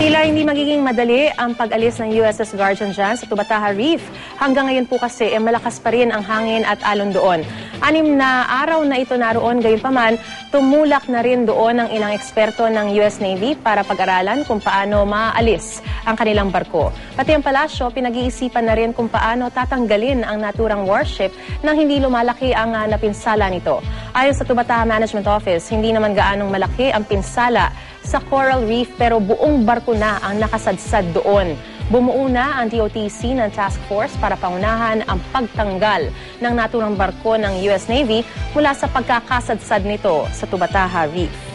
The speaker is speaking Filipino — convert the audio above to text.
Tila hindi magiging madali ang pag-alis ng USS Guardian dyan sa Tubataha Reef. Hanggang ngayon po kasi eh, malakas pa rin ang hangin at alon doon. Anim na araw na ito naroon, gayunpaman, tumulak na rin doon ang ilang eksperto ng US Navy para pag-aralan kung paano maalis ang kanilang barko. Pati ang palasyo, pinag-iisipan na rin kung paano tatanggalin ang naturang warship nang hindi lumalaki ang uh, napinsala nito. Ayon sa Tubataha Management Office, hindi naman gaanong malaki ang pinsala sa Coral Reef pero buong barko na ang nakasadsad doon. Bumuo na ang DOTC ng task force para pangunahan ang pagtanggal ng naturang barko ng US Navy mula sa pagkakasadsad nito sa Tubataha Reef.